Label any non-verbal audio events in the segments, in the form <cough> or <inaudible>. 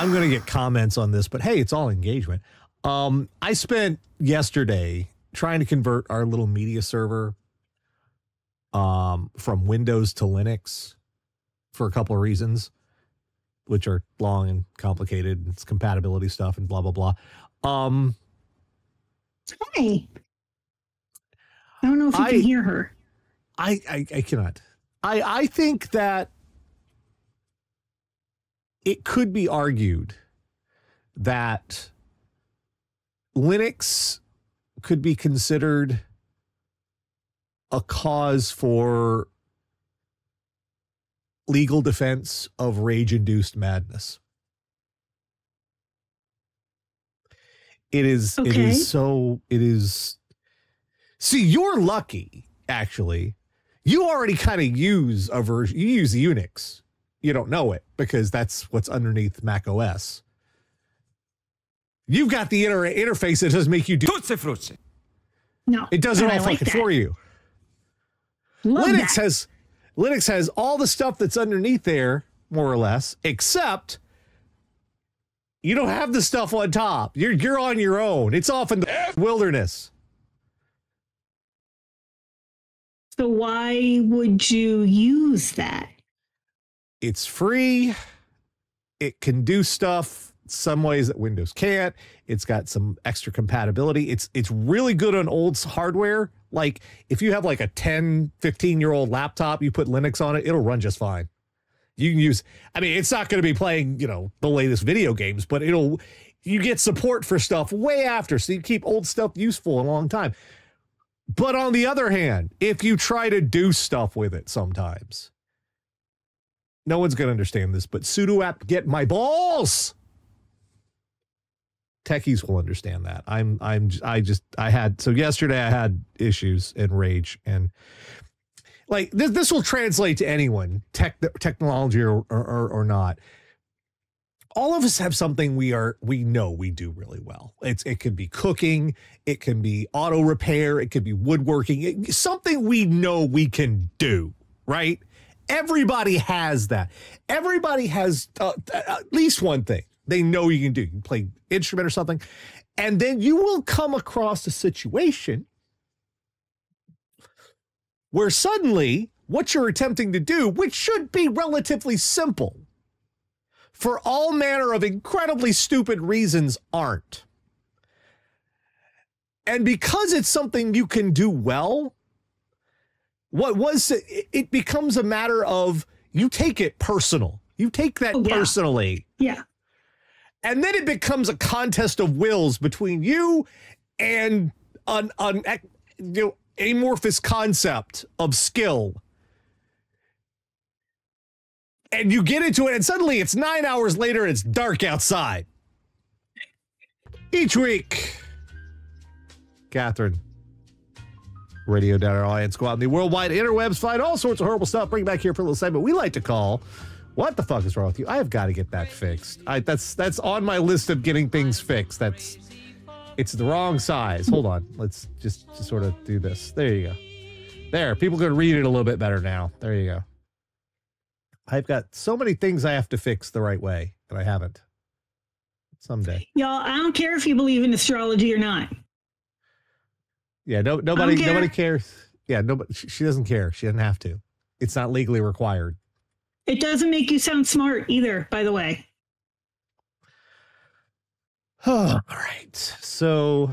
I'm going to get comments on this, but hey, it's all engagement. Um, I spent yesterday trying to convert our little media server um, from Windows to Linux for a couple of reasons, which are long and complicated. It's compatibility stuff and blah blah blah. Um, Hi. I don't know if you I- can hear her. I, I I cannot. I I think that it could be argued that Linux could be considered a cause for legal defense of rage induced madness. It is it Okay. is so it is See, you're lucky actually you already kind of use a version you use unix you don't know it because that's what's underneath mac os you've got the inter- interface that doesn't make you do Tutsi frutti. No. it does it all like fucking that. for you Love linux that. has linux has all the stuff that's underneath there more or less except you don't have the stuff on top you're you're on your own it's off in the wilderness So why would you use that? It's free. It can do stuff some ways that Windows can't. It's got some extra compatibility. It's it's really good on old hardware. Like if you have like a 10, 15 year old laptop, you put Linux on it, it'll run just fine. You can use I mean, it's not going to be playing, you know, the latest video games, but it'll you get support for stuff way after so you keep old stuff useful a long time. But on the other hand, if you try to do stuff with it sometimes, no one's going to understand this, but sudo apt get my balls. Techies will understand that. I'm, I'm, I just, I had, so yesterday I had issues and rage and like this, this will translate to anyone, tech, technology or, or, or not. All of us have something we are, we know we do really well. It's, it could be cooking, it can be auto repair, it could be woodworking, it, something we know we can do, right? Everybody has that. Everybody has uh, at least one thing they know you can do. You can play instrument or something, and then you will come across a situation where suddenly what you're attempting to do, which should be relatively simple, for all manner of incredibly stupid reasons, aren't. And because it's something you can do well, what was it, it becomes a matter of you take it personal. You take that Oh, yeah. personally. Yeah. And then it becomes a contest of wills between you and an, an you know, amorphous concept of skill. And you get into it, and suddenly it's nine hours later and it's dark outside. Each week, Catherine, Radio Data Alliance, go out in the worldwide interwebs, find all sorts of horrible stuff, bring it back here for a little segment we like to call what the fuck is wrong with you? I have got to get that fixed. I that's that's on my list of getting things fixed. That's it's the wrong size. Hold on. Let's just, just sort of do this. There you go. There, people can read it a little bit better now. There you go. I've got so many things I have to fix the right way, and I haven't. Someday. Y'all, I don't care if you believe in astrology or not. Yeah, no nobody care. nobody cares. Yeah, nobody she, doesn't care. She doesn't have to. It's not legally required. It doesn't make you sound smart either, by the way. <sighs> All right. So,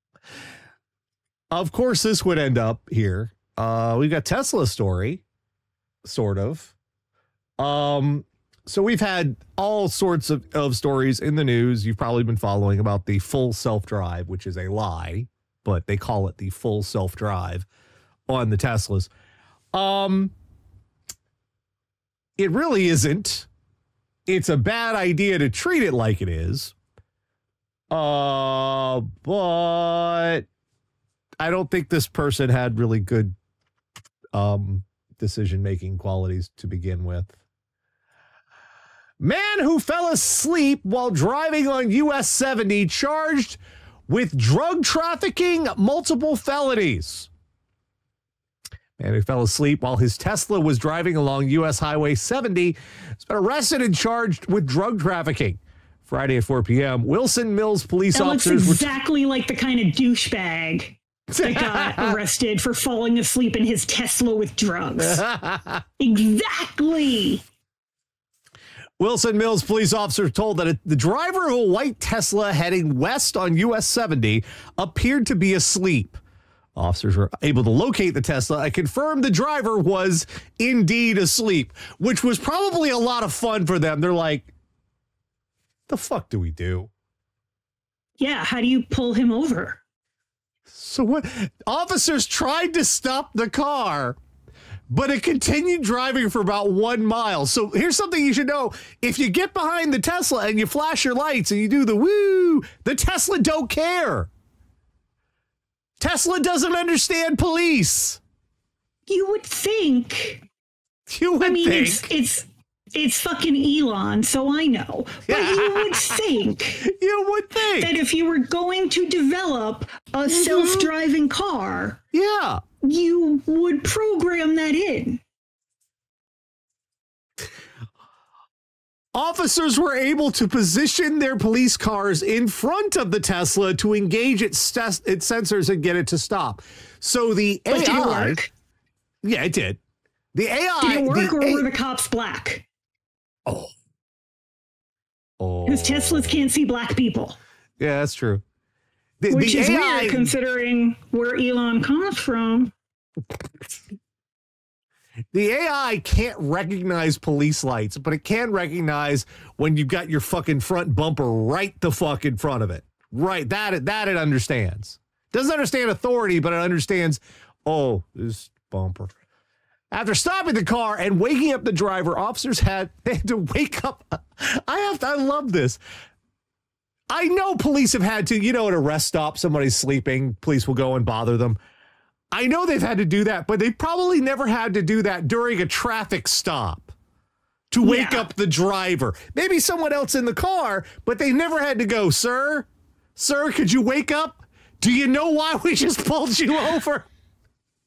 <sighs> of course, this would end up here. Uh, we've got Tesla story, sort of. Um, so we've had all sorts of, of stories in the news. You've probably been following about the full self drive, which is a lie, but they call it the full self drive on the Teslas. Um, it really isn't it's a bad idea to treat it like it is. Uh, but I don't think this person had really good um decision making qualities to begin with. Man who fell asleep while driving on US 70 charged with drug trafficking, multiple felonies. Man who fell asleep while his Tesla was driving along U.S. Highway 70. He's been arrested and charged with drug trafficking. Friday at 4 p.m., Wilson Mills police That looks officers were exactly like the kind of douchebag that <laughs> got arrested for falling asleep in his Tesla with drugs. <laughs> exactly. Wilson Mills police officers told that the driver of a white Tesla heading west on US 70 appeared to be asleep. Officers were able to locate the Tesla and confirmed the driver was indeed asleep, which was probably a lot of fun for them. They're like, the fuck do we do? Yeah, how do you pull him over? So what? Officers tried to stop the car, but it continued driving for about one mile. So here's something you should know: if you get behind the Tesla and you flash your lights and you do the woo, the Tesla don't care. Tesla doesn't understand police. You would think. You would I mean, think. it's it's it's fucking Elon, so I know. But you would think <laughs> you would think. that if you were going to develop a mm-hmm. self-driving car, yeah. You would program that in. Officers were able to position their police cars in front of the Tesla to engage its, its sensors and get it to stop. So the But AI, did it work? yeah, it did. The AI, Did it work, or were the cops black? oh, oh, Because Teslas oh. can't see black people, Yeah, that's true. The, which the is AI, weird considering where Elon comes from. the AI can't recognize police lights, but it can recognize when you've got your fucking front bumper right the fuck in front of it. Right, that it that it understands. Doesn't understand authority, but it understands. Oh, this bumper. After stopping the car and waking up the driver, officers had, <laughs> they had to wake up. I have to, I love this. I know police have had to, you know, at a rest stop, somebody's sleeping, police will go and bother them. I know they've had to do that, but they probably never had to do that during a traffic stop to wake Yeah. up the driver. Maybe someone else in the car, but they never had to go, sir, sir, could you wake up? Do you know why we just pulled you over?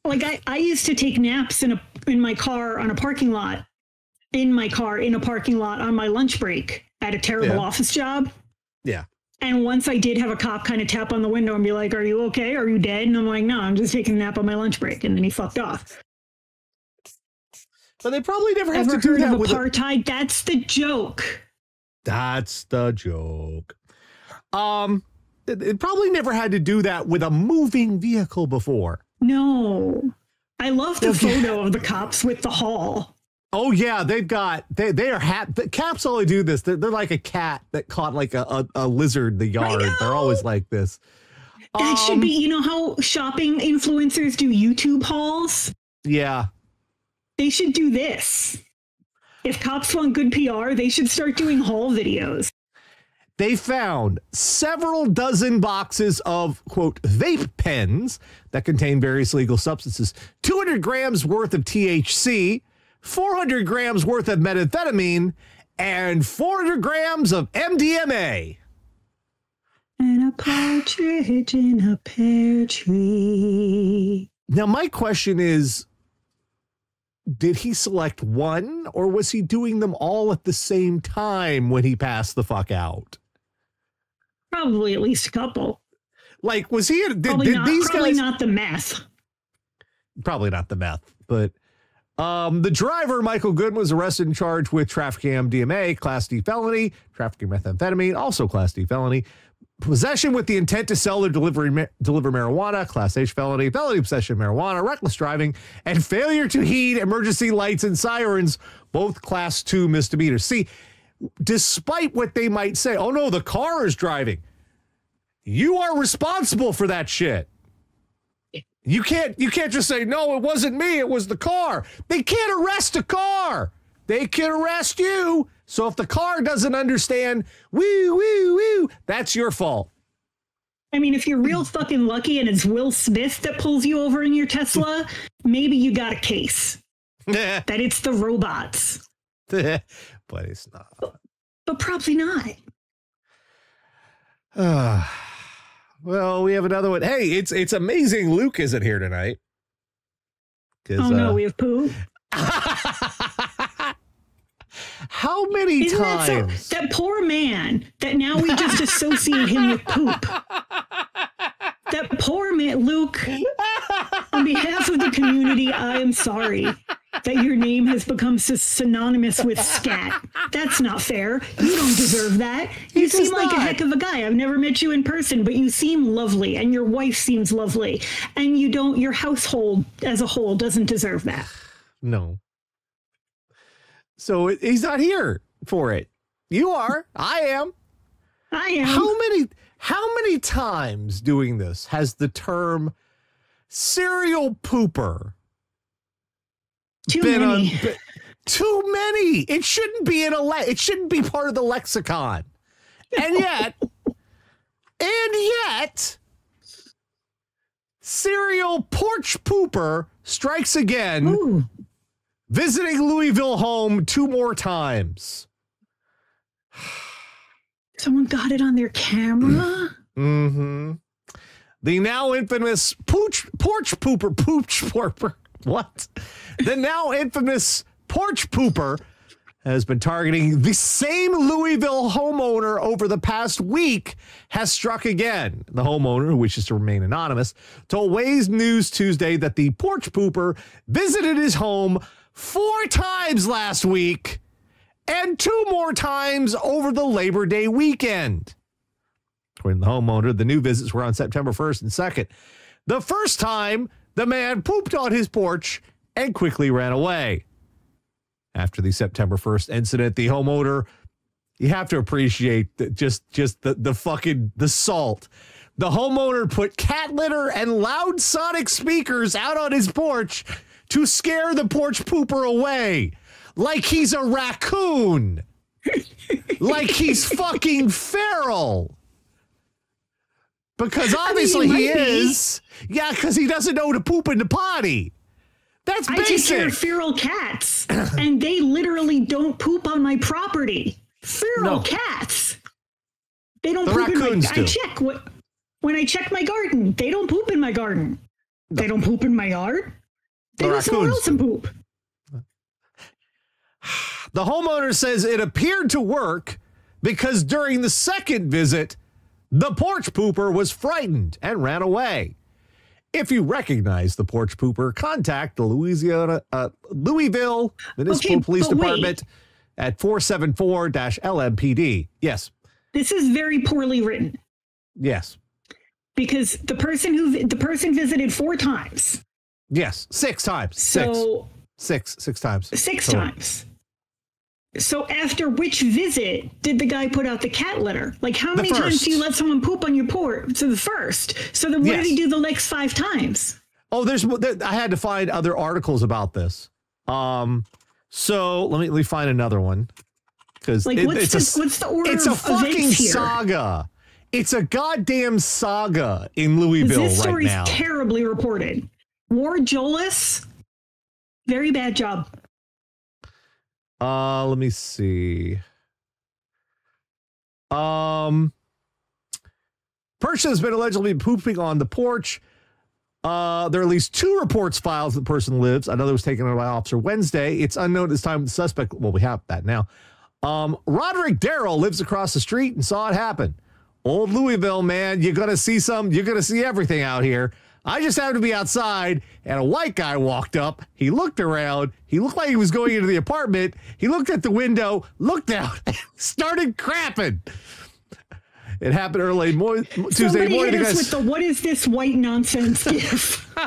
Like I, I used to take naps in a in my car on a parking lot, in my car in a parking lot on my lunch break at a terrible Yeah. office job. Yeah. And once I did have a cop kind of tap on the window and be like, "Are you okay? Are you dead?" And I'm like, "No, I'm just taking a nap on my lunch break." And then he fucked off. But they probably never have Ever to do that of with a- apartheid? That's the joke. That's the joke. Um, it, it probably never had to do that with a moving vehicle before. No, I love the Okay. photo of the cops with the haul. Oh yeah, they've got they they are hat. The caps only do this. They're, they're like a cat that caught like a, a, a lizard in the yard. They're always like this. That should Um, be, you know, how shopping influencers do YouTube hauls. Yeah, They should do this. If cops want good PR, they should start doing haul videos. they found several dozen boxes of quote vape pens that contain various legal substances, 200 grams worth of THC, 400 grams worth of methamphetamine, and 400 grams of MDMA. And a partridge in a pear tree. Now, my question is did he select one or was he doing them all at the same time when he passed the fuck out? Probably at least a couple. Like, was he, did, Probably did not. these Probably guys, not the meth. probably not the meth, but um, the driver, Michael Good, was arrested and charged with trafficking MDMA, Class D felony, trafficking methamphetamine, also Class D felony, possession with the intent to sell or deliver, ma- deliver marijuana, Class H felony, felony possession of marijuana, reckless driving, and failure to heed emergency lights and sirens, both Class 2 misdemeanors. See, despite what they might say, oh no, the car is driving. You are responsible for that shit. You can't you can't just say no, it wasn't me, it was the car. They can't arrest a car. They can arrest you. So if the car doesn't understand, woo woo woo, that's your fault. I mean, if you're real fucking lucky and it's Will Smith that pulls you over in your Tesla, maybe you got a case that it's the robots. but it's not. But probably not. Well, we have another one. Hey, it's it's amazing Luke isn't here tonight. Oh no, uh, we have poo. <laughs> How many Isn't that, times? so, that poor man that now we just associate him with poop. <laughs> That poor man, Luke. On behalf of the community, I am sorry that your name has become so synonymous with scat. That's not fair. You don't deserve that. You He does seem like a heck of a guy. I've never met you in person, but you seem lovely, and your wife seems lovely, and you don't. Your household as a whole doesn't deserve that. no. So he's not here for it. You are. I am. I am. How many how many times doing this has the term serial pooper Too been many. on too many? It shouldn't be in a le- it shouldn't be part of the lexicon. And yet and yet serial porch pooper strikes again, Ooh. visiting Louisville home two more times. Someone got it on their camera. Mm-hmm. The now infamous pooch porch pooper pooch pooper. What? The now infamous porch pooper has been targeting the same Louisville homeowner over the past week has struck again. The homeowner, who wishes to remain anonymous, told WAVE News Tuesday that the porch pooper visited his home four times last week and two more times over the Labor Day weekend. According to the homeowner, the new visits were on September 1st and 2nd. The first time, the man pooped on his porch and quickly ran away. After the September 1st incident, the homeowner, you have to appreciate that just just the, the fucking the salt. The homeowner put cat litter and loud sonic speakers out on his porch to scare the porch pooper away. Like he's a raccoon. <laughs> like he's fucking feral. Because obviously he might be. is. Yeah, because he doesn't know to poop in the potty. That's basic. I take care basic. of feral cats, <clears throat> and they literally don't poop on my property. Feral No. cats. They don't The poop in my. raccoons I check what when I check my garden. They don't poop in my garden. They don't poop in my yard. They The go somewhere raccoons else and poop. <sighs> The homeowner says it appeared to work because during the second visit, the porch pooper was frightened and ran away. If you recognize the porch pooper, contact the Louisiana uh, Louisville Municipal Okay, Police wait. Department at 474-LMPD. Yes. This is very poorly written Yes. because the person who the person visited four times. Yes. Six times. Six. So Six. Six times. six times. So after which visit did the guy put out the cat litter? Like how The many times do you let someone poop on your porch? So the first. So then what Yes. did he do the next five times? Oh, there's there, I had to find other articles about this. Um, so let me let me find another one because Like what's it's the, a what's the order it's a of fucking here? saga. It's a goddamn saga in Louisville This right story's now. terribly reported. Ward Jolis, very bad job. Uh, let me see. Um, person has been allegedly pooping on the porch. Uh, there are at least two reports filed that the person lives. Another was taken by Officer Wednesday. It's unknown at this time the suspect. Well, we have that now. Um, Roderick Darrell lives across the street and saw it happen. Old Louisville, man, you're gonna see some. You're gonna see everything out here. I just happened to be outside, and a white guy walked up. He looked around. He looked like he was going into the apartment. He looked at the window, looked out, <laughs> started crapping. It happened early mo- Tuesday Somebody morning. hit us with the what is this white nonsense <laughs> gif? <laughs>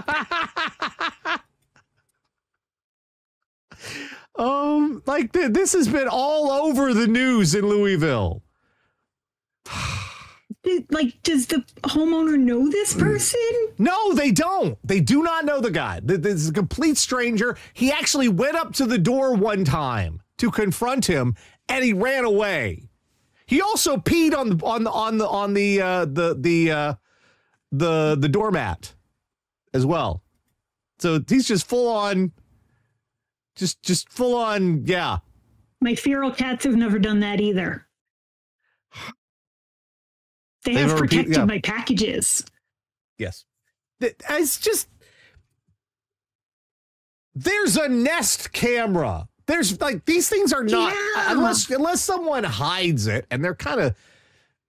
Um, like th- this has been all over the news in Louisville. <sighs> <sighs> <sighs> Like, does the homeowner know this Mm. person? No, they don't. They do not know the guy. This is a complete stranger. He actually went up to the door one time to confront him, and he ran away. He also peed on the on the on the on the uh, the the uh, the the doormat as well. So he's just full on, just just full on. Yeah, My feral cats have never done that either. <sighs> <sighs> <sighs> They They've have protected yeah. my packages. Yes. It's just There's a Nest camera. There's like these things are not Yeah. unless unless someone hides it and they're kind of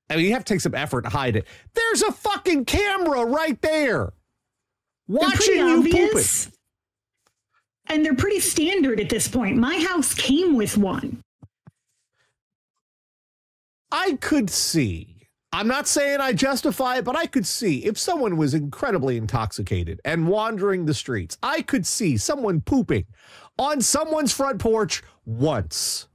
I mean you have to take some effort to hide it. There's a fucking camera right there. Watching you poop it. And they're pretty standard at this point. My house came with one. I could see. I'm not saying I justify it, but I could see if someone was incredibly intoxicated and wandering the streets, I could see someone pooping on someone's front porch once.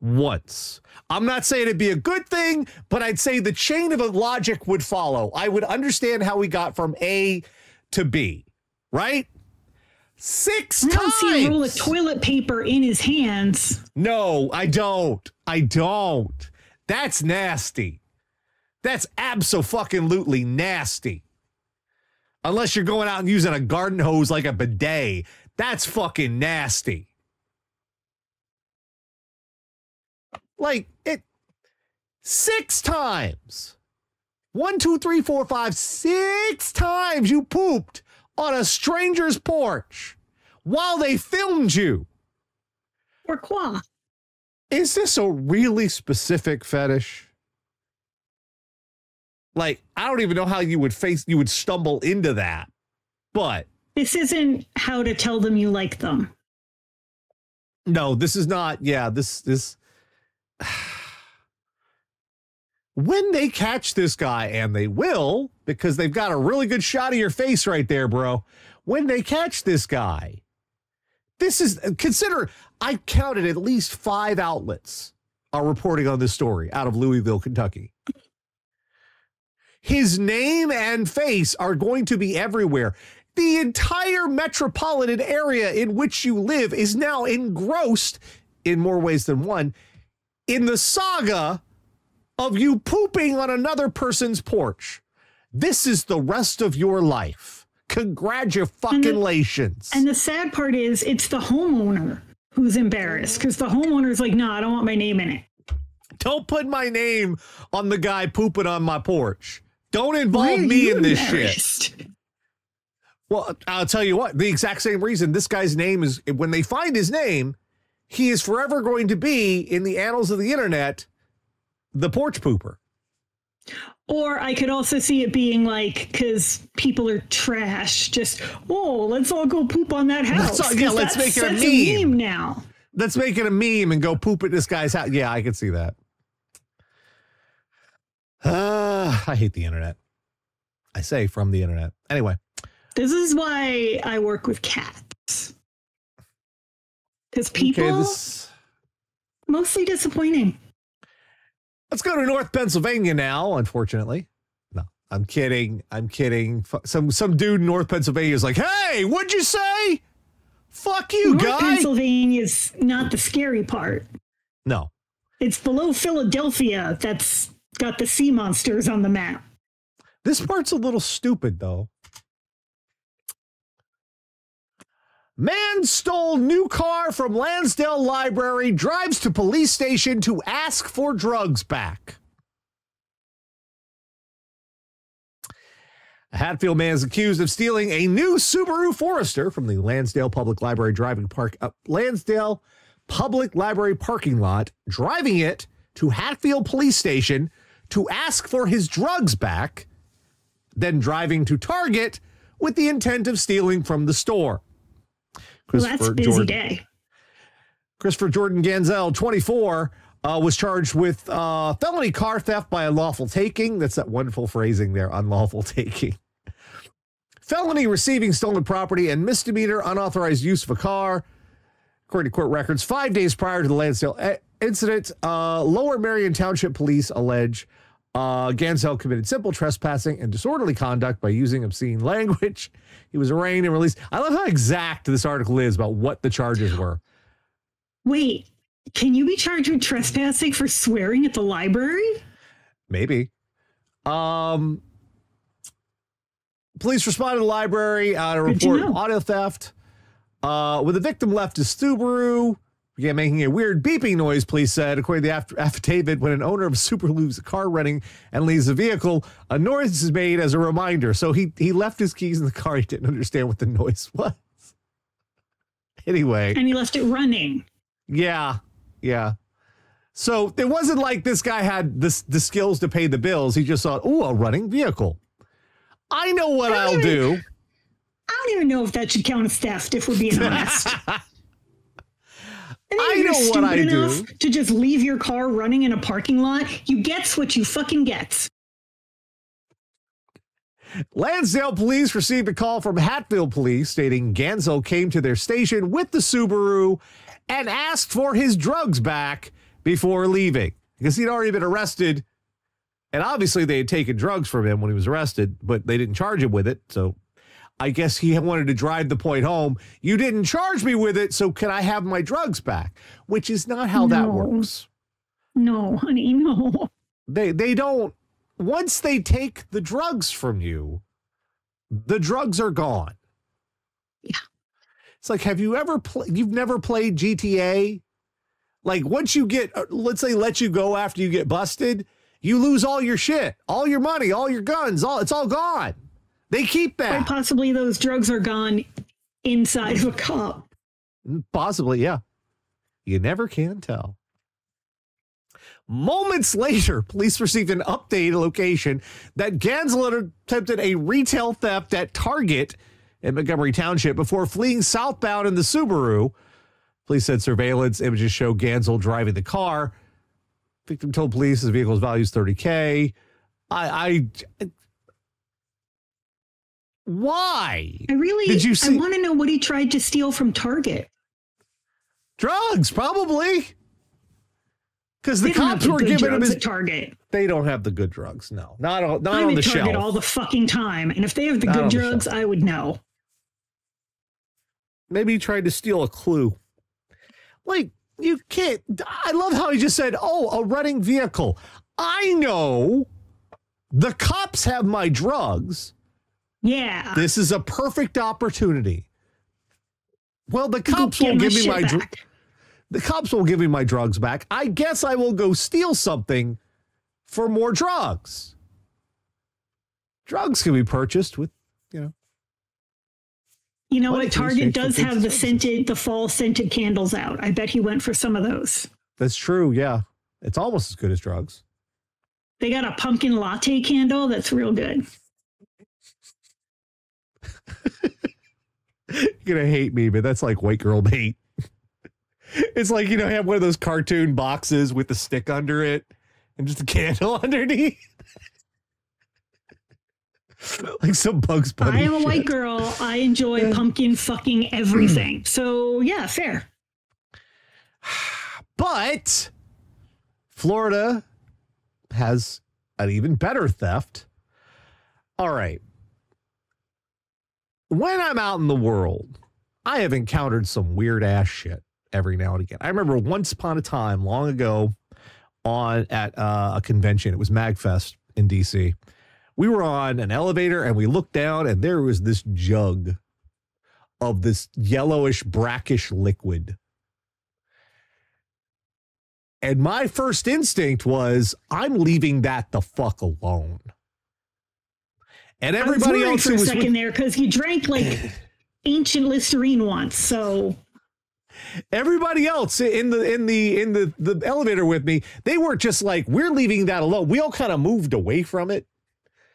Once. I'm not saying it'd be a good thing, but I'd say the chain of logic would follow. I would understand how we got from A to B, right? Six I don't see a roll of toilet paper in his hands. No, I don't. I don't. That's nasty. That's abso-fucking-lutely nasty. Unless you're going out and using a garden hose like a bidet. That's fucking nasty. Like it six times. One, two, three, four, five, six times you pooped on a stranger's porch while they filmed you. Pourquoi? Is this a really specific fetish? Like, I don't even know how you would face, you would stumble into that. But This isn't how to tell them you like them. no, this is not, yeah, this, this. <sighs> When they catch this guy, and they will, because they've got a really good shot of your face right there, bro. When they catch this guy, this is consider I counted at least five outlets are reporting on this story out of Louisville, Kentucky. His name and face are going to be everywhere. The entire metropolitan area in which you live is now engrossed, in more ways than one, in the saga of you pooping on another person's porch. This is the rest of your life. Congratulations. And the sad part is, it's the homeowner who's embarrassed because the homeowner's like, no, I don't want my name in it. Don't put my name on the guy pooping on my porch. Don't involve me in this shit. Well, I'll tell you what, the exact same reason this guy's name is when they find his name, he is forever going to be in the annals of the internet the porch pooper. Or I could also see it being like, because people are trash, just, oh, let's all go poop on that house. all- yeah, let's make it a that's meme. now. Let's make it a meme and go poop at this guy's house. Yeah, I could see that. Uh, <sighs> I hate the internet. I say from the internet. Anyway, This is why I work with cats. Because people, okay, this. mostly disappointing. Let's go to North Pennsylvania now, unfortunately. No, I'm kidding. I'm kidding. Some some dude in North Pennsylvania is like, hey, what'd you say? Fuck you, North guy. Pennsylvania's not the scary part. no. It's below Philadelphia that's got the sea monsters on the map. This part's a little stupid, though. Man stole new car from Lansdale Library, drives to police station to ask for drugs back. A Hatfield man is accused of stealing a new Subaru Forester from the Lansdale Public Library driving park uh, Lansdale Public Library parking lot, driving it to Hatfield Police Station to ask for his drugs back then driving to Target with the intent of stealing from the store. Well, that's a busy Jordan, day. Christopher Jordan Ganzel, 24, uh, was charged with uh, felony car theft by unlawful taking. That's that wonderful phrasing there, unlawful <laughs> taking. Felony receiving stolen property and misdemeanor unauthorized use of a car. According to court records, five days prior to the Lansdale eh, incident, uh, Lower Merion Township Police allege uh, Gansel committed simple trespassing and disorderly conduct by using obscene <laughs> language. He was arraigned and released. I love how exact this article is about what the charges were. Wait, can you be charged with trespassing for swearing at the library? Maybe. Um, police responded to the library uh, to report know. auto theft. Uh, when the victim left his Subaru, began making a weird beeping noise, police said. According to the aff- affidavit, when an owner of a Subaru leaves a car running and leaves the vehicle, a noise is made as a reminder. So he, he left his keys in the car. He didn't understand what the noise <laughs> was. anyway, and he left it running. yeah, yeah. So it wasn't like this guy had this the skills to pay the bills. He just thought, "Oh, a running vehicle. I know what I I'll don't do." I don't even know if that should count as theft, if we're being <laughs> honest. And I you're know what stupid I do. enough To just leave your car running in a parking lot, you gets what you fucking gets. Lansdale police received a call from Hatfield police stating Ganzo came to their station with the Subaru and asked for his drugs back before leaving because he'd already been arrested. And obviously, they had taken drugs from him when he was arrested, but they didn't charge him with it. So I guess he wanted to drive the point home. You didn't charge me with it, so can I have my drugs back? Which is not how that works. No, honey, no. They they don't once they take the drugs from you, the drugs are gone. Yeah. It's like have you ever played you've never played GTA? Like once you get uh, let's say let you go after you get busted, you lose all your shit, all your money, all your guns, all it's all gone. They keep Quite that. possibly those drugs are gone inside of a cup. Possibly, yeah. You never can tell. Moments later, police received an updated location that Gansel had attempted a retail theft at Target in Montgomery Township before fleeing southbound in the Subaru. Police said surveillance images show Gansel driving the car. Victim told police his vehicle's value is 30K. I, I, why? I really Did you see- I want to know what he tried to steal from Target. Drugs, probably. Because the They cops the were giving him his Target. They don't have the good drugs. No, not on, not I'm on the Target shelf. all the fucking time, and if they have the Not good drugs, shelf. I would know. Maybe he tried to steal a clue. Like you can't. I love how he just said, "Oh, a running vehicle." I know the cops have my drugs. Yeah, This is a perfect opportunity. Well, the cops won't give me my dr- the cops won't give me my drugs back. I guess I will go steal something for more drugs. Drugs can be purchased with, you know. You know What what? if he Target does have the scented, the fall scented candles out. I bet he went for some of those. That's true. Yeah. It's almost as good as drugs. They got a pumpkin latte candle that's real good. You're going to hate me, but that's like white girl bait. it's like, you know, have one of those cartoon boxes with the stick under it and just a candle <laughs> underneath. like some Bugs Bunny. I am a white girl. I enjoy pumpkin fucking everything. <clears throat> So yeah, fair. <sighs> But Florida has an even better theft. All right. When I'm out in the world, I have encountered some weird ass shit every now and again. I remember once upon a time, long ago, on at uh, a convention. It was Magfest in DC. We were on an elevator and we looked down, and there was this jug of this yellowish, brackish liquid. And my first instinct was, I'm leaving that the fuck alone. And everybody I was else for a was second with, there because you drank like <laughs> ancient Listerine once. So everybody else in the in the in the the elevator with me, they weren't just like, we're leaving that alone. We all kind of moved away from it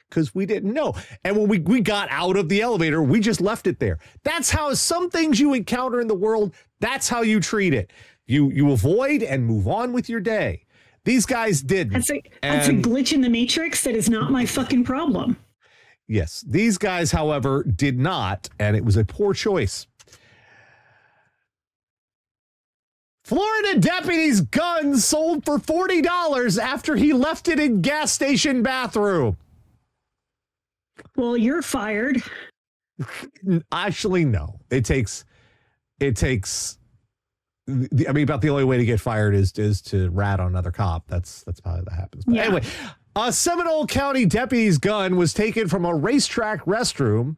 because we didn't know. And when we, we got out of the elevator, we just left it there. That's how some things you encounter in the world, that's how you treat it. You you avoid and move on with your day. These guys didn't. that's a that's a glitch in the matrix that is not my fucking problem. Yes. These guys, however, did not, and it was a poor choice. Florida deputy's gun sold for $40 after he left it in gas station bathroom. Well, you're fired. <laughs> Actually, no. It takes it takes I mean, about the only way to get fired is is to rat on another cop. That's that's how that happens. But Yeah. anyway, a Seminole County deputy's gun was taken from a RaceTrac restroom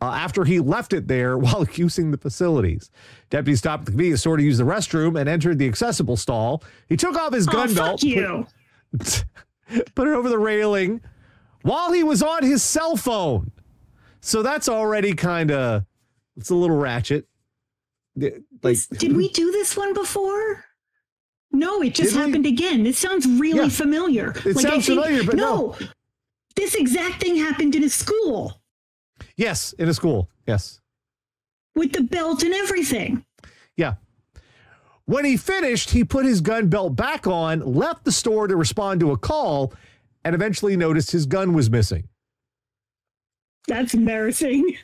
uh, after he left it there <laughs> while using the facilities. Deputy stopped at the convenience store to use the restroom and entered the accessible stall. He took off his Oh, gun fuck belt, put, <laughs> put it over the railing while he was on his cell phone. So that's already kind of it's a little ratchet. like Did we do this one before? No, it just Did we? happened again. This sounds really Yeah. familiar. It sounds familiar, but no. This exact thing happened in a school Yes, in a school. Yes. with the belt and everything. Yeah. When he finished, he put his gun belt back on, left the store to respond to a call, and eventually noticed his gun was missing. That's embarrassing.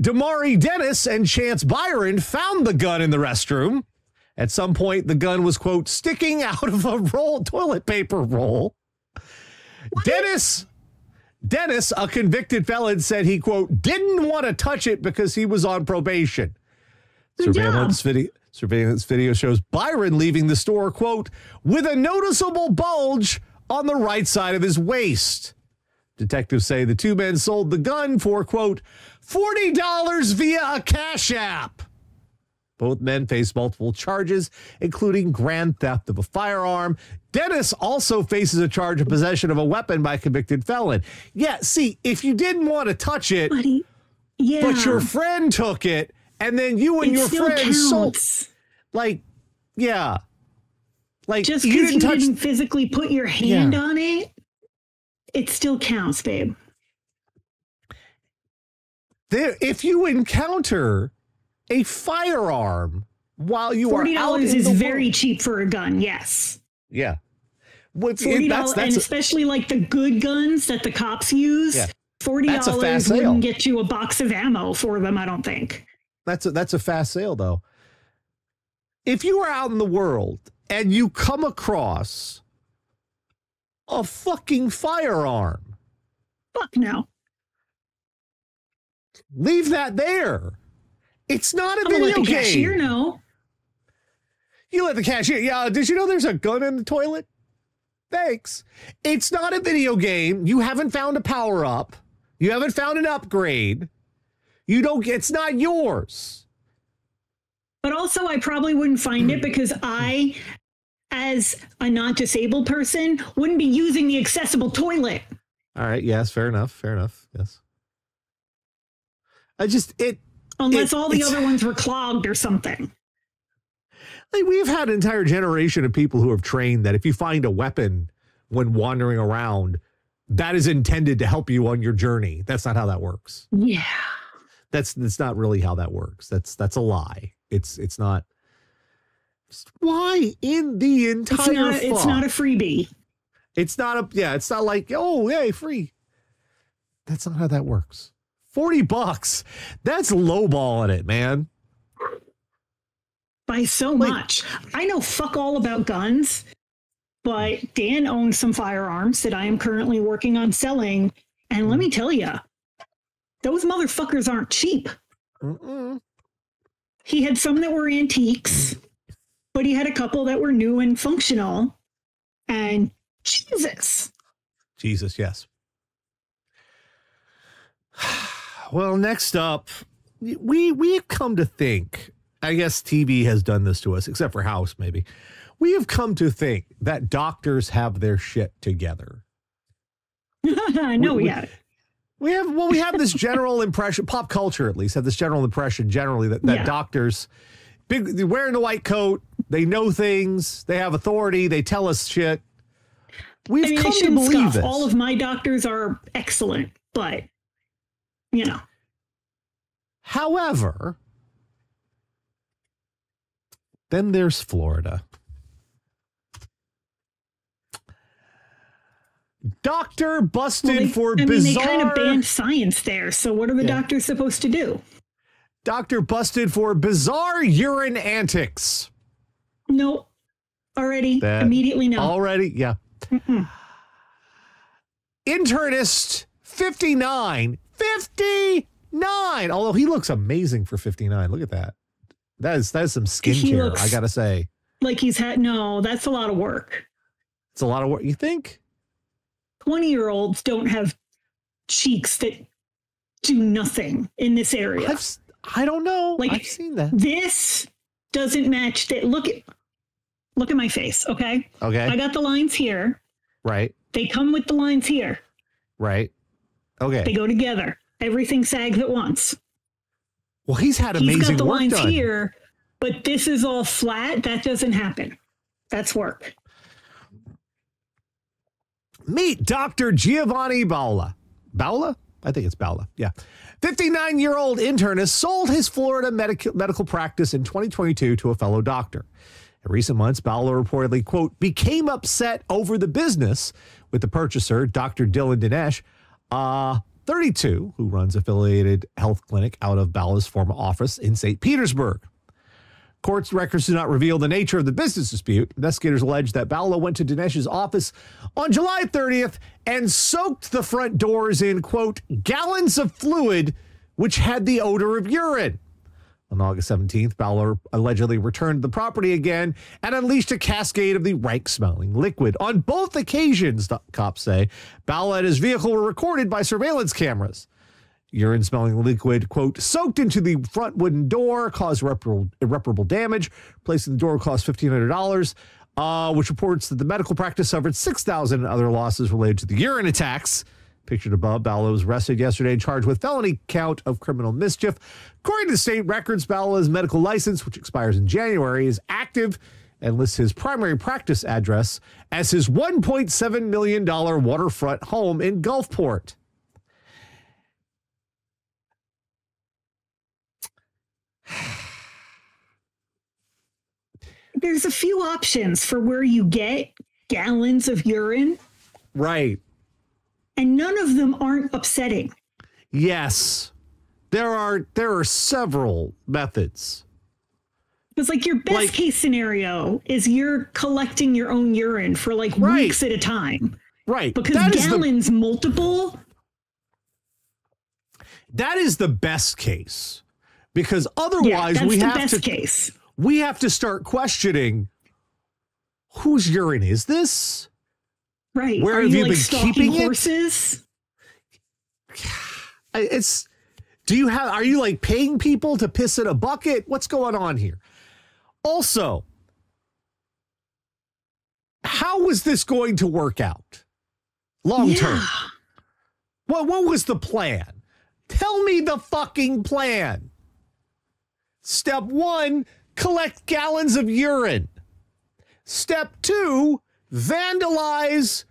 Damari Dennis and Chance Byron found the gun in the restroom. At some point, the gun was, quote, sticking out of a roll, toilet paper roll. Dennis, Dennis, a convicted felon, said he, quote, didn't want to touch it because he was on probation. Good Surveillance video, surveillance video shows Byron leaving the store, quote, with a noticeable bulge on the right side of his waist. Detectives say the two men sold the gun for, quote, $40 via a cash app. Both men face multiple charges, including grand theft of a firearm. Dennis also faces a charge of possession of a weapon by a convicted felon. Yeah, see, if you didn't want to touch it, But he, yeah. but your friend took it, and then you and it your friend sold, counts. like, yeah, like Just because you, didn't touch. didn't physically put your hand Yeah. on it, it still counts, babe. there, if you encounter a firearm while you are Forty out dollars in is the very world- cheap for a gun. Yes, yeah. What, forty that's dollars, and that's especially like the good guns that the cops use. Yeah. Forty That's a fast dollars wouldn't get you a box of ammo for them. I don't think. that's a, that's a fast sale though. If you are out in the world and you come across a fucking firearm, Fuck no. leave that there. It's not a I'm video let the game. cashier know. You let the cashier. Yeah, did you know there's a gun in the toilet? Thanks. It's not a video game. You haven't found a power up. You haven't found an upgrade. You don't get it's not yours. But also, I probably wouldn't find it because I, as a not disabled person, wouldn't be using the accessible toilet. All right, yes, fair enough. Fair enough. Yes. I just it Unless It- all the other ones were clogged or something. like we've had an entire generation of people who have trained that if you find a weapon when wandering around, that is intended to help you on your journey. That's not how that works. Yeah. that's that's not really how that works. That's that's a lie. It's it's not. Why in the entire? It's not, it's not a freebie. It's not a. Yeah, it's not like oh yay free. That's not how that works. Forty bucks. That's lowballing it, man. by so Like- much. I know fuck all about guns, but Dan owns some firearms that I am currently working on selling. And let me tell you, those motherfuckers aren't cheap. Mm-mm. He had some that were antiques, but he had a couple that were new and functional. And Jesus. Jesus, yes. Well, next up, we we've come to think. I guess TV has done this to us, except for House, maybe. We have come to think that doctors have their shit together. <laughs> I know We- we, we- have. We have well, we have this general impression, pop culture at least, have this general impression generally that, that Yeah. doctors big they're wearing the white coat, they know things, they have authority, they tell us shit. We've I mean, come to believe scoff. this. All of my doctors are excellent, but you know, However, then there's Florida. Doctor busted well, they, for I mean, bizarre. they kind of banned science there. So what are the Yeah. doctors supposed to do? Doctor busted for bizarre urine antics. No, already That- immediately no. Already, yeah. Mm-mm. Internist 59. 59. Although he looks amazing for 59. Look at that. That is that is some skincare, looks- I gotta say. Like he's had no. That's a lot of work. It's a lot of work. You think? Twenty year olds don't have cheeks that do nothing in this area. I've I don't know. Like- I've seen that. this doesn't match that. Look at look at my face. Okay, Okay. I got the lines here. right. They come with the lines here. Right. Okay. They go together. Everything sags at once. Well, he's had amazing He's got the work lines done. here, but this is all flat. That doesn't happen. That's work. Meet Dr. Giovanni Baula. Baula? I think it's Baula. Yeah. 59 year old internist sold his Florida medic- medical practice in 2022 to a fellow doctor. In recent months, Baula reportedly, quote, became upset over the business with the purchaser, Dr. Dylan Dinesh, uh, 32, who runs affiliated health clinic out of Baula's former office in St. Petersburg. Court's records do not reveal the nature of the business dispute. Investigators allege that Baula went to Dinesh's office on July 30th and soaked the front doors in, quote, gallons of fluid, which had the odor of urine. On August 17th, Baula allegedly returned the property again and unleashed a cascade of the rank smelling liquid. On both occasions, the cops say, Baula and his vehicle were recorded by surveillance cameras. Urine smelling liquid, quote, soaked into the front wooden door, caused irreparable, irreparable damage. Placing the door cost $1,500, uh, which reports that the medical practice suffered 6000 in other losses related to the urine attacks. Pictured above, Bala was arrested yesterday and charged with felony count of criminal mischief. According to state records, Bala's medical license, which expires in January, is active and lists his primary practice address as his $1.7 million waterfront home in Gulfport. There's a few options for where you get gallons of urine, Right. And none of them aren't upsetting. Yes. There are there are several methods. Because like your best Like- case scenario is you're collecting your own urine for like Right. weeks at a time. Right. Because that is the gallons multiple, that is the best case. Because yeah, otherwise that's we the have best to case. we have to start questioning whose urine is this? Right. Where Are have you, you like been keeping horses? <sighs> I- It's do you have are you like paying people to piss in a bucket? What's going on here? Also, how was this going to work out long term? Yeah. What what was the plan? Tell me the fucking plan. Step 1, collect gallons of urine. Step 2, vandalize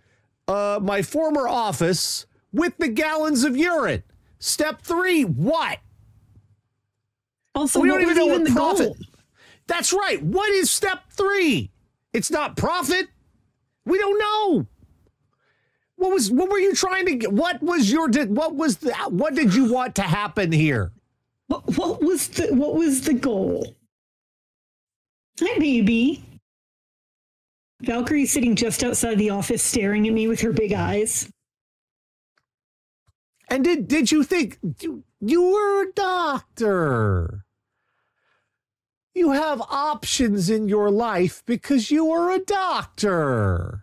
uh, my former office with the gallons of urine. Step 3, what? Also, we don't even know even what the profit. goal? That's right. What is step 3? It's not profit. We don't know. What was what were you trying to get? What was your did what was the what did you want to happen here? What, what was the what was the goal? Hi, baby. Valkyrie sitting just outside the office, staring at me with her big eyes. And did did you think you, you were a doctor? You have options in your life because you are a doctor.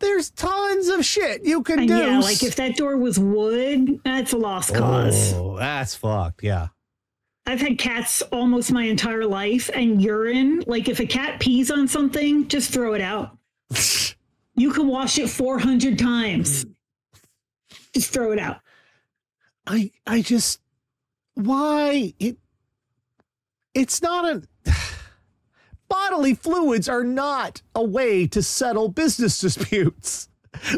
There's tons of shit you can And do. yeah, like if that door was wood, that's a lost cause. Oh, that's fucked. Yeah. I've had cats almost my entire life, and urine. Like if a cat pees on something, just throw it out. <laughs> You can wash it 400 times. Hmm. Just throw it out. I I just why it it's not a <sighs> bodily fluids are not a way to settle business <laughs> disputes.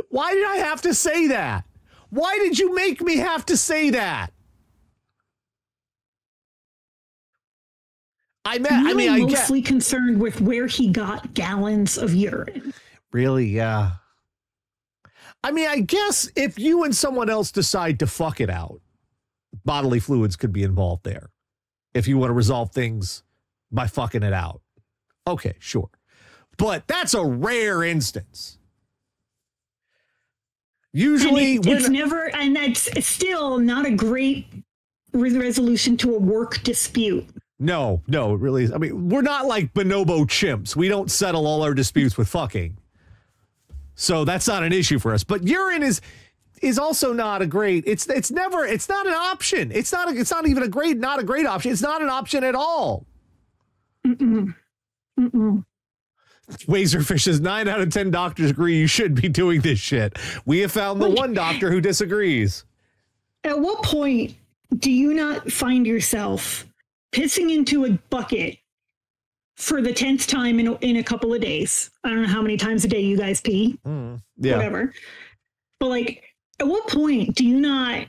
Why did I have to say that? Why did you make me have to say that? I mean, I'm I mean, I get mostly concerned with where he got gallons of urine. really, yeah. I mean, I guess if you and someone else decide to fuck it out, bodily fluids could be involved there. If you want to resolve things by fucking it out. Okay, sure. But that's a rare instance. And Usually, it- when, it's never, and that's still not a great resolution to a work dispute. No, no, it really is. I mean, we're not like bonobo chimps. We don't settle all our disputes with fucking. So that's not an issue for us. But urine is is also not a great. It's it's never. It's not an option. It's not. A, it's not even a great. Not a great option. It's not an option at all. Mm-mm. Mm-mm. Razorfish says nine out of ten doctors agree you should be doing this shit. We have found the one doctor who disagrees. At what point do you not find yourself pissing into a bucket for the 10th time in a, in a couple of days? I don't know how many times a day you guys pee, Mm, yeah. whatever. But like, at what point do you not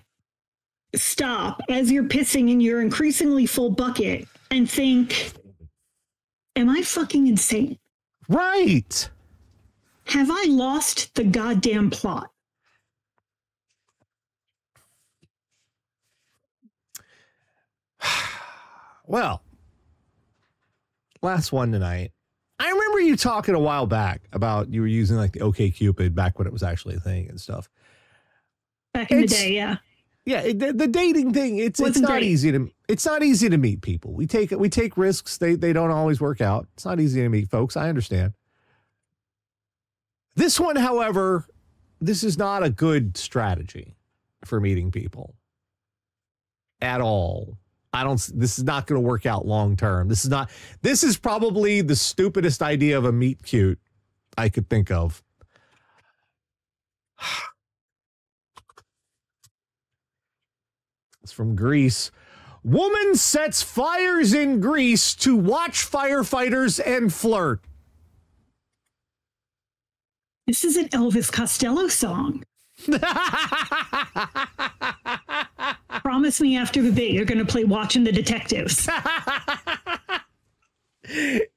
stop as you're pissing in your increasingly full bucket and think, am I fucking insane? Right. Have I lost the goddamn plot? Well, last one tonight. I remember you talking a while back about you were using like the OkCupid back when it was actually a thing and stuff. Back in It's- the day, yeah. Yeah, it- the, the dating thing it's it's Wasn't not great. easy to it's not easy to meet people. We take we take risks. They they don't always work out. It's not easy to meet folks. I understand. This one, however, this is not a good strategy for meeting people at all. I don't this is not going to work out long term. This is not this is probably the stupidest idea of a meet cute I could think of. It's from Greece. Woman sets fires in Greece to watch firefighters and flirt. This is an Elvis Costello song. <laughs> Promise me after the bit you're going to play Watching the Detectives. <laughs>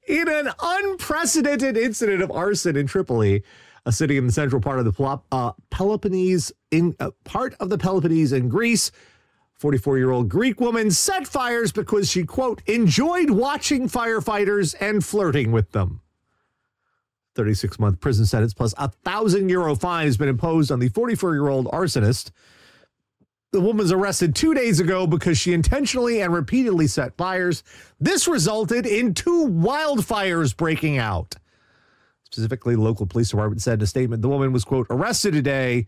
in an unprecedented incident of arson in Tripoli, a city in the central part of the uh, Peloponnese, in uh, part of the Peloponnese in Greece, 44 year old Greek woman set fires because she, quote, enjoyed watching firefighters and flirting with them. 36 month prison sentence plus a thousand euro fine has been imposed on the 44 year old arsonist. The woman was arrested two days ago because she intentionally and repeatedly set fires. This resulted in two wildfires breaking out. Specifically, local police department said in a statement the woman was, quote, arrested today.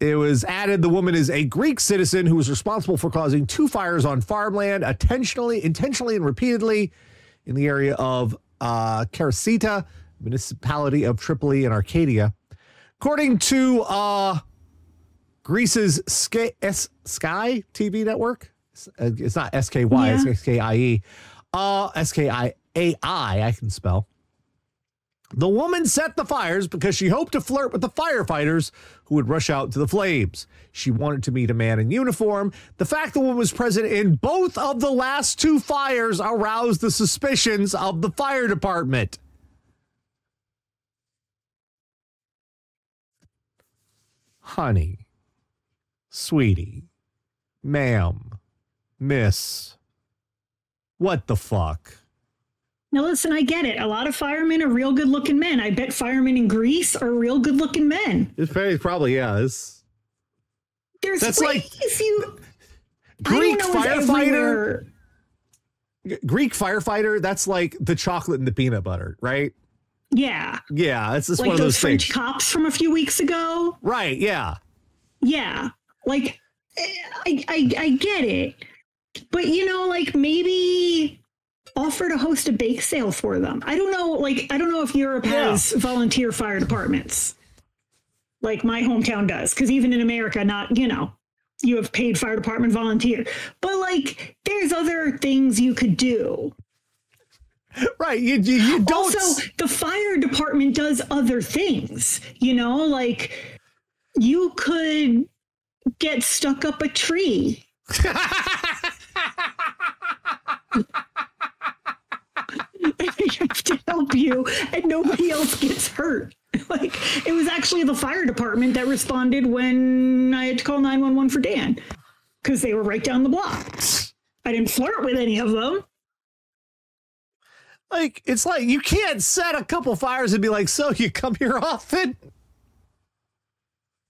It was added the woman is a Greek citizen who was responsible for causing two fires on farmland intentionally, intentionally and repeatedly in the area of uh, Karasita, municipality of Tripoli and Arcadia. According to uh, Greece's Sky, S, Sky TV network, it's, uh, not S K Y, it's Yeah. S K I E, uh, S K I A I, I can spell. The woman set the fires because she hoped to flirt with the firefighters who would rush out to the flames. She wanted to meet a man in uniform. The fact the woman was present in both of the last two fires aroused the suspicions of the fire department. Honey, sweetie, ma'am, miss, what the fuck? Now, listen, I get it. A lot of firemen are real good looking men. I bet firemen in Greece are real good looking men. It's very probably yeah. It's There's That's ways like you. Greek I don't know if firefighter. Greek firefighter. That's like the chocolate and the peanut butter, right? Yeah. Yeah, it's just Like one of those those French things. cops from a few weeks ago. Right? Yeah. Yeah. Like, I, I, I get it. But, you know, like maybe offer to host a bake sale for them. I don't know. Like, I don't know if Europe Yeah. has volunteer fire departments like my hometown does. Because even in America, not, you know, you have paid fire department volunteer. But, like, there's other things you could do. Right. You you, you don't. Also, the fire department does other things, you know, like you could get stuck up a tree. I <laughs> have <laughs> to help you, and nobody else gets hurt. <laughs> Like it was actually the fire department that responded when I had to call 911 for Dan because they were right down the block. I didn't flirt with any of them. like it's like you can't set a couple fires and be like, so you come here often.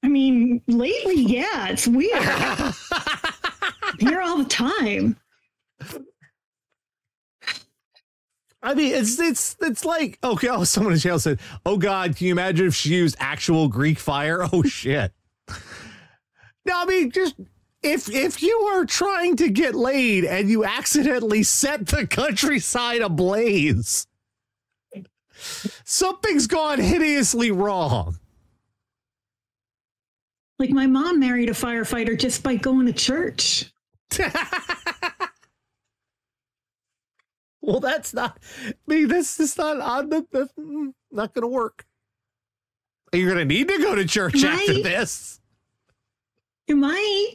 I mean, lately, yeah, it's weird. <laughs> Here all the time. I mean, it's it's it's like okay. Oh, someone in jail said, "Oh God, can you imagine if she used actual Greek fire?" <laughs> Oh shit. no, I mean, just if if you are trying to get laid and you accidentally set the countryside ablaze, something's gone hideously wrong. Like my mom married a firefighter just by going to church. <laughs> well, that's not. I mean, this is not on the. That's mm, not going to work. You're going to need to go to church Right. after this. You might.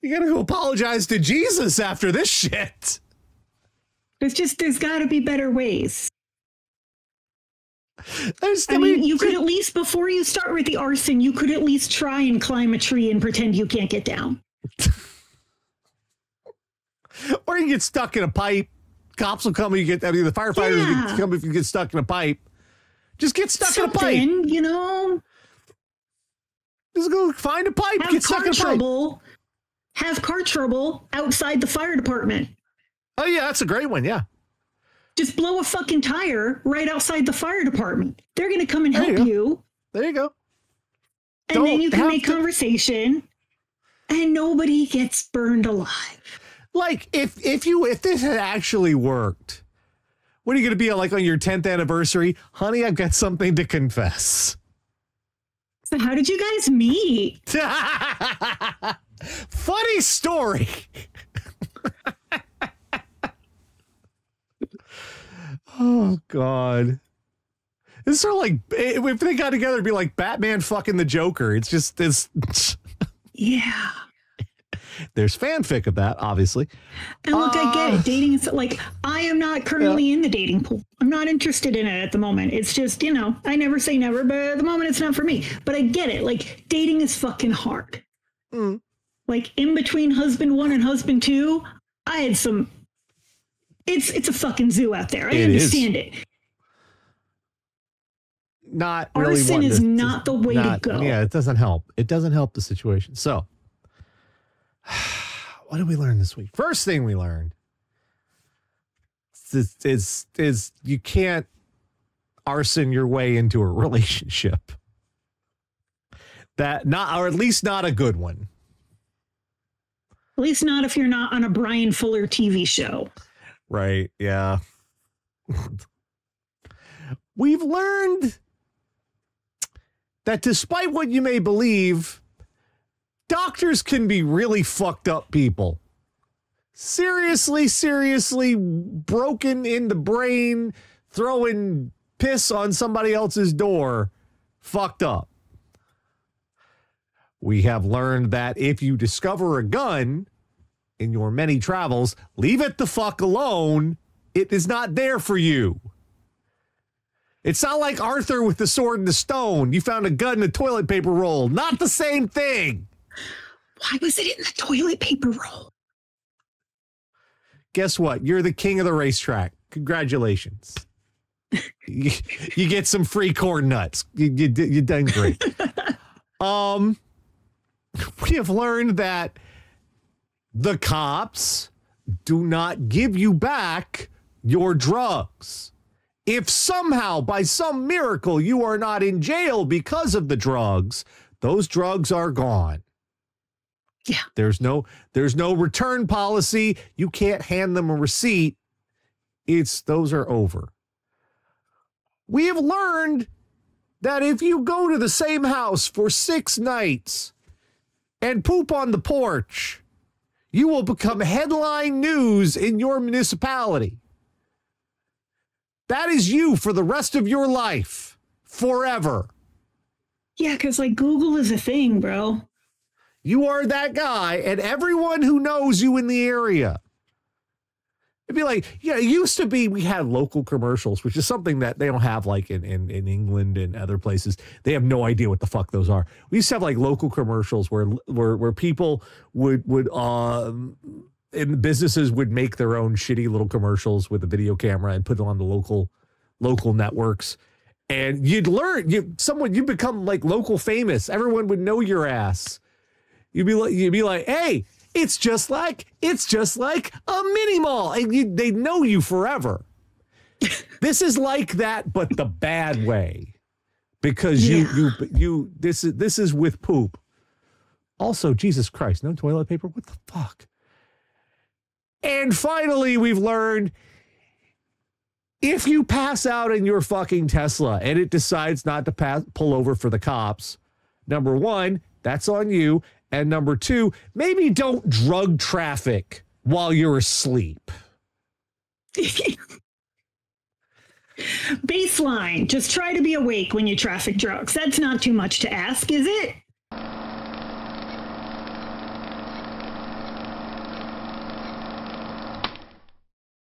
You got to go apologize to Jesus after this shit. There's just there's got to be better ways. I mean, you could at least before you start with the arson, you could at least try and climb a tree and pretend you can't get down. <laughs> or you get stuck in a pipe. Cops will come. You get. I mean, the firefighters Yeah. will come if you get stuck in a pipe. Just get stuck in a pipe. You know, Just go find a pipe. have get stuck car in a pipe. trouble. Have car trouble outside the fire department. Oh yeah, that's a great one. Yeah. Just blow a fucking tire right outside the fire department. They're going to come and There help you you. There you go. and then Don't you can have make to- conversation, and nobody gets burned alive. Like if if you if this had actually worked, what are you going to be like on your 10th anniversary? Honey, I've got something to confess. So how did you guys meet? <laughs> Funny story. <laughs> oh God. It's sort of like if they got together, it'd be like Batman fucking the Joker. It's just it's Yeah. <laughs> there's fanfic of that, obviously. And look, I get Uh, it. Dating is like I am not currently in the dating pool. I'm not interested in it at the moment. It's just, you know, I never say never, but at the moment it's not for me. But I get it. Like dating is fucking hard. Mm. Like in between husband one and husband two, I had some it's it's a fucking zoo out there. I It is. understand it. Not really Arson one is to- not the way to go. Yeah, it doesn't help. It doesn't help the situation. So, <sighs> what did we learn this week? First thing we learned is is, is you can't arson your way into a <laughs> relationship. That not, or at least not a good one. At least not if you're not on a Bryan Fuller TV show. Right. Yeah. We've learned that despite what you may believe, doctors can be really fucked up people. Seriously, seriously broken in the brain, throwing piss on somebody else's door, fucked up. We have learned that if you discover a gun, in your many travels, leave it the fuck alone. It is not there for you. It's not like Arthur with the sword and the stone. You found a gun in a toilet paper roll. Not the same thing. Why was it in the toilet paper roll? Guess what? You're the king of the RaceTrac. Congratulations. you, you get some free corn nuts. You, you, you done great. <laughs> um, we have learned that the cops do not give you back your drugs. If somehow, by some miracle, you are not in jail because of the drugs, those drugs are gone. Yeah. There's no there's no return policy. You can't hand them a receipt. It's those are over. We have learned that if you go to the same house for 6 nights and poop on the porch, you will become headline news in your municipality. That is you for the rest of your life, forever. Yeah, because like Google is a thing, bro. You are that guy, and everyone who knows you in the area. It'd be like, yeah, it used to be we had local commercials, which is something that they don't have like in, in, in England and other places. They have no idea what the fuck those are. We used to have like local commercials where where where people would would um and businesses would make their own shitty little commercials with a video camera and put them on the local local networks. And you'd learn you someone you become like local famous. Everyone would know your ass. You'd be like, you'd be like, hey, it's just like it's just like a mini mall, and you, they know you forever. this is like that, but the bad way, because you Yeah. you you this is this is with poop. Also, Jesus Christ, no toilet paper. What the fuck? And finally, we've learned if you pass out in your fucking Tesla and it decides not to pass, pull over for the cops, number one, that's on you. And number two, maybe don't drug traffic while you're asleep. Baseline, just try to be awake when you traffic drugs. That's not too much to ask, is it?